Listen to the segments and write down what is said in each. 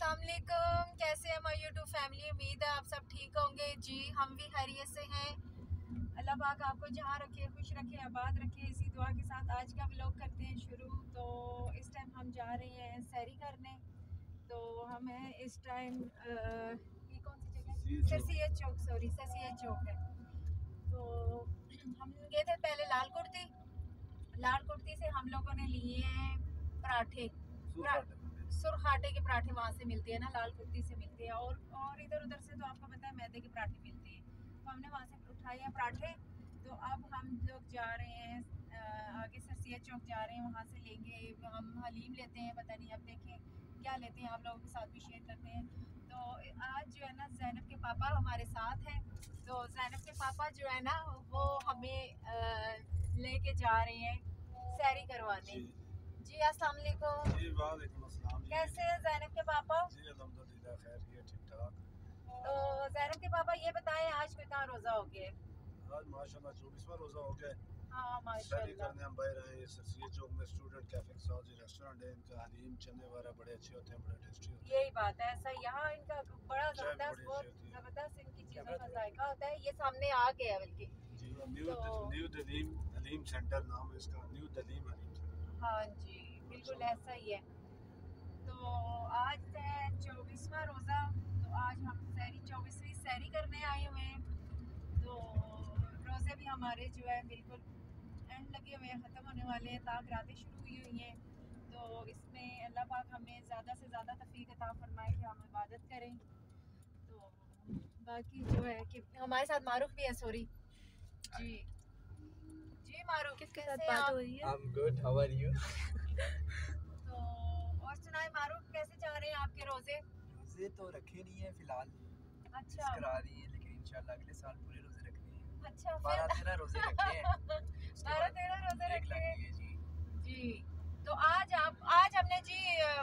अस्सलाम कैसे हैं हमारी यूट्यूब फैमिली उम्मीद है आप सब ठीक होंगे। जी हम भी खैरियत से हैं। अल्लाह पाक आपको जहाँ रखे खुश रखे आबाद रखे। इसी दुआ के साथ आज का ब्लॉग करते हैं शुरू। तो इस टाइम हम जा रहे हैं सैरी करने। तो हम हैं इस टाइम ये कौन सी जगह सरसिया चौक। सॉरी सरसिया चौक है तो हम गए थे पहले लाल कुर्ती लाल कुर्ती से हम लोगों ने लिए हैं पराठे। सुरखाटे के पराठे वहाँ से मिलते हैं ना, लाल कुर्ती से मिलते हैं और और इधर उधर से तो आपको पता है मैदे के पराठे मिलते हैं। तो हमने वहाँ से उठाए हैं पराठे। तो अब हम लोग जा रहे हैं आगे सरसिया चौक जा रहे हैं, वहाँ से लेंगे। हम हलीम लेते हैं, पता नहीं अब देखें क्या लेते हैं, आप लोगों के साथ भी शेयर करते हैं। तो आज जो है ना जैनब के पापा हमारे साथ हैं। तो जैनब के पापा जो है ना, वो हमें लेके जा रहे हैं, सैरी करवाने। जी अस्सलाम वालेकुम। जी वालेकुम अस्सलाम कैसे हैं जैनब के पापा? जी अल्हम्दुलिल्लाह खैर ये ठीक ठाक तो जैनब के पापा ये बताएँ आज कितना रोजा हो गया? आज माशाल्लाह चौबीसवा रोजा हो गया। हाँ माशाल्लाह। करने हम बाहर आए सरसिया चौक में स्टूडेंट कैफ़े के साथ रेस्टोरेंट है इनका हलीम चने वगैरह बड़े अच्छे होते हैं बड़े टेस्टी होते यही बात है ऐसा यहाँ इनका बड़ा ज़बरदस्त बहुत होती है। ज़बरदस्त इनकी चीज़ों का जायका होता है ये सामने आ गया बल्कि। न्यू न्यू दलीम हलीम सेंटर नाम है इसका न्यू दलीम हलीम सेंटर हाँ जी। बिल्कुल ऐसा ही है। तो आज है चौबीसवा रोज़ा तो आज हम सैरी चौबीसवीं सैरी करने आए हुए हैं। तो रोज़े भी हमारे जो है बिल्कुल एंड लगे हुए हैं ख़त्म होने वाले हैं ताक रातें शुरू हुई हुई हैं। तो इसमें अल्लाह पाक हमें ज़्यादा से ज़्यादा तफीक अता फरमाए कि हम इबादत करें। तो बाकी जो है कि हमारे साथ मारूफ भी है सॉरी। जी। जी मारूफ किसके साथ बात हो रही है? I'm good. How are you? तो और सुनाए मारूफ कैसे जा रहे हैं आपके रोज़े? रोज़े तो रखे नहीं है फ़िलहाल। अच्छा। करा रही है लेकिन इंशाल्लाह अगले साल पूरे रोज़े रखने हैं। अच्छा बारह तेरह रोज़े रखे हैं। बारह तेरह रोज़े रखे हैं जी। जी। तो आज आप आज हमने जी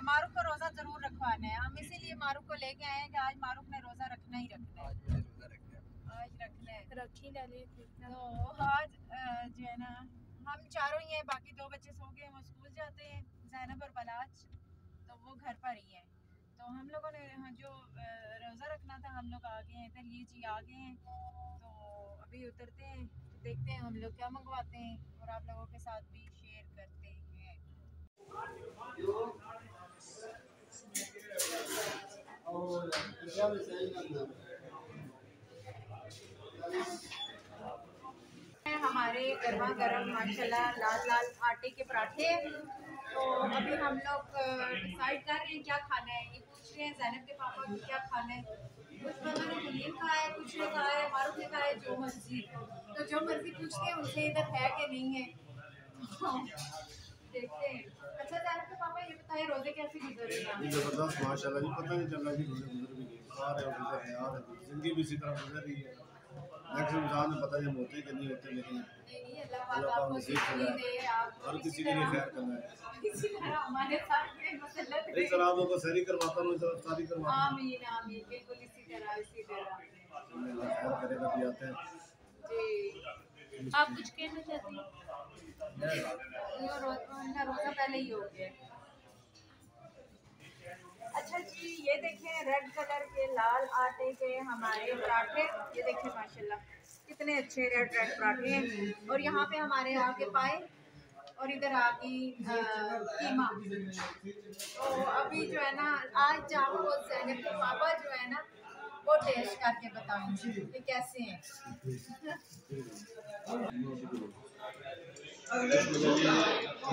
मारूफ को रोजा ज़रूर रखवाना है। हम इसीलिए मारूफ को लेके आए हैं कि आज मारूफ ने रोजा रखना ही रखना है। आज मुझे रोजा रखना है। आज रखना है। रखी ले ले तो आज जो है ना हम चारों ही हैं, बाकी दो बच्चे सो गए, वो स्कूल जाते हैं, जैनब और बलाज। तो वो घर पर ही हैं। तो हम लोगों ने जो रोज़ा रखना था, हम लोग आ गए हैं इधर ये जी आ गए हैं। तो अभी उतरते हैं तो देखते हैं हम लोग क्या मंगवाते हैं और आप लोगों के साथ भी शेयर करते हैं? हमारे गर्मा गर्म, माशाल्लाह, लाल लाल आटे के पराठे। तो अभी हम लोग डिसाइड कर रहे हैं क्या खाना है। ये पूछ रहे हैं जैनब के पापा को क्या खाना है। कुछ लोगों ने हलीम कहा है, कुछ ने कहा है मारूफ ने कहा है, जो मर्ज़ी। तो जो मर्ज़ी पूछते हैं, उनसे इधर है कि नहीं है। देखते हैं। अच्छा जैनब के पापा, ये बताए रोज़े कैसे गुजर रहे हैं? ज़बरदस्त माशाल्लाह जी पता नहीं चल रहा कि गुजर गुजर भी गई आ रहे हो, गुजर रहे आ रहे हो, ज़िंदगी भी इसी तरह गुजर रही है। नेक्स्ट इंसान में पता नहीं हम होते कि नहीं होते लेकिन अल्लाह पाक नसीब हर किसी के लिए खैर करना है हमारे साथ इस तरह आप लोगों को सैरी करवाता हूँ शादी करवाता हूँ आमीन आमीन बिल्कुल इसी तरह इसी तरह करेगा भी आते हैं आप कुछ कहना चाहते हैं रोजा पहले ही हो गया ये रेड कलर के लाल आटे के हमारे पराठे। ये देखें माशाल्लाह कितने अच्छे रेड रेड पराठे हैं। और यहाँ पे हमारे आगे पाए और इधर आगे अ, कीमा। तो अभी जो है ना आज वो जैनब के पापा जो है ना वो टेस्ट करके बताएँगे कि कैसे हैं।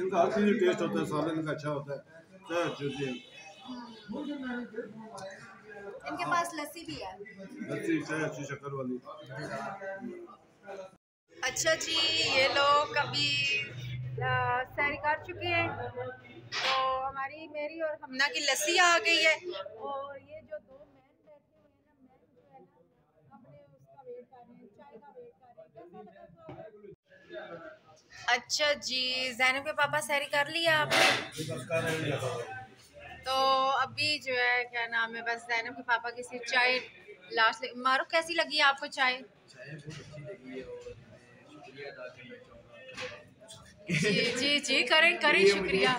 इनका हर चीज़ टेस्ट होता है सालन अच्छा होता है इनके पास लस्सी भी है। लस्सी चाय अच्छी शक्कर वाली। अच्छा जी ये लोग अभी सैर कर चुके हैं। तो हमारी मेरी और हमना की लस्सी आ गई है। और ये जो दो मैन बैठे हुए हैं ना मैन जो है ना अपने उसका वेट कर रहे हैं चाय का वेट कर रहे हैं। अच्छा जी जैनब के पापा सैरी कर लिया आपने? तो अभी जो है क्या नाम है बस जैनब के पापा की सिर्फ़ चाय लास्ट मारूफ कैसी लगी आपको चाय? जी जी जी करें करें शुक्रिया।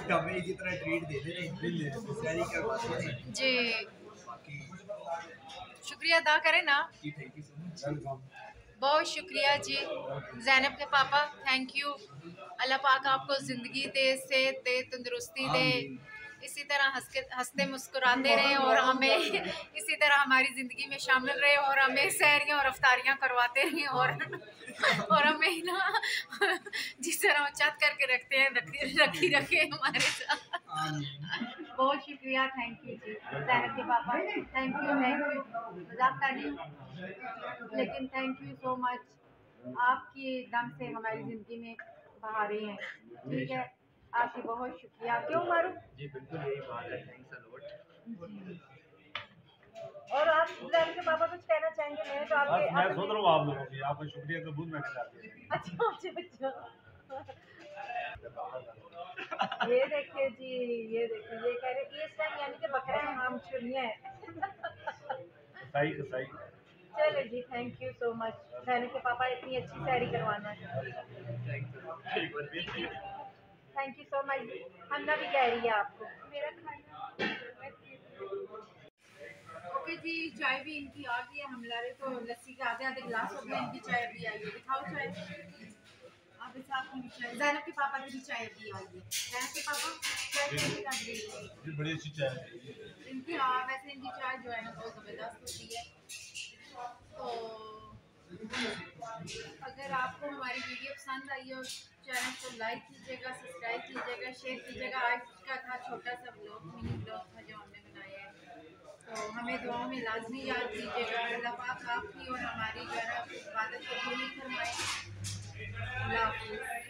जी। शुक्रिया अदा करें ना। बहुत शुक्रिया जी। जैनब के पापा थैंक यू अल्लाह पाक आपको ज़िंदगी दे सेहत दे तंदुरुस्ती दे। इसी तरह हंस के हँसते मुस्कुराते रहें और हमें इसी तरह हमारी ज़िंदगी में शामिल रहे और हमें सैरियाँ और रफ्तारियाँ करवाते रहें और और हमें ना जिस तरह चत करके रखते हैं रखी रखी रखे हमारे साथ। बहुत शुक्रिया थैंक यू जी। जैनब के पापा थैंक यू थैंक यू मज़ाक कर लेकिन थैंक यू सो मच आपकी दम से हमारी ज़िंदगी में बहारें हैं ठीक है? आपकी बहुत शुक्रिया। क्यों मारू? जी बिल्कुल यही बात है। थैंक्स अ लॉट और आप के पापा कुछ कहना चाहेंगे मैं तो आपके मैं सुन रहा हूँ आप लोगों की आपका शुक्रिया कबूल मैंने कर दिया अच्छा अच्छा अच्छा। ये देखिए जी ये देखिए ये कह रहे ये इस टाइम यानी कि बकरा है हम छुरियाँ हैं सही सही। चलो जी थैंक यू सो मच सैनिक के पापा इतनी अच्छी सैरी करवाना थैंक यू सो मच हमना भी कह रही है आपको। मेरा खाना ओके जी चाय भी इनकी आ गई है हम ला रहे तो लस्सी के आधे आधे गिलास हो गए इनकी चाय अभी आई है। दिखाओ चाय। आपकी भी जैनब के पापा की चाय अभी आई है। जैनब के पापा चाय बड़ी अच्छी चाय है। इनकी हाँ वैसे इनकी चाय जो है ना बहुत ज़बरदस्त होती है। तो अगर आपको हमारी वीडियो पसंद आई हो चैनल को लाइक कीजिएगा सब्सक्राइब कीजिएगा शेयर कीजिएगा। आज का था छोटा सा ब्लॉग मिनी ब्लॉग था जो हमने बनाया है। तो हमें दुआओं में लाजमी याद कीजिएगा। अल्लाह पाक आपकी और हमारी जो है इबादत कबूल আল্লাহ হাফিজ